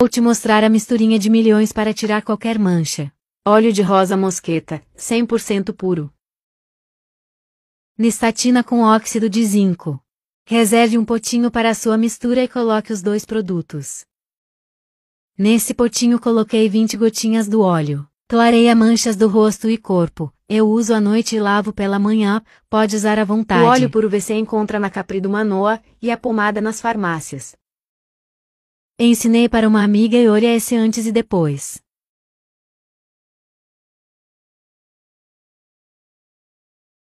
Vou te mostrar a misturinha de milhões para tirar qualquer mancha. Óleo de rosa mosqueta, 100% puro. Nistatina com óxido de zinco. Reserve um potinho para a sua mistura e coloque os dois produtos. Nesse potinho coloquei 20 gotinhas do óleo. Clareia manchas do rosto e corpo. Eu uso à noite e lavo pela manhã, pode usar à vontade. O óleo puro você encontra na Capri do Manoa e a pomada nas farmácias. Ensinei para uma amiga e olha esse antes e depois.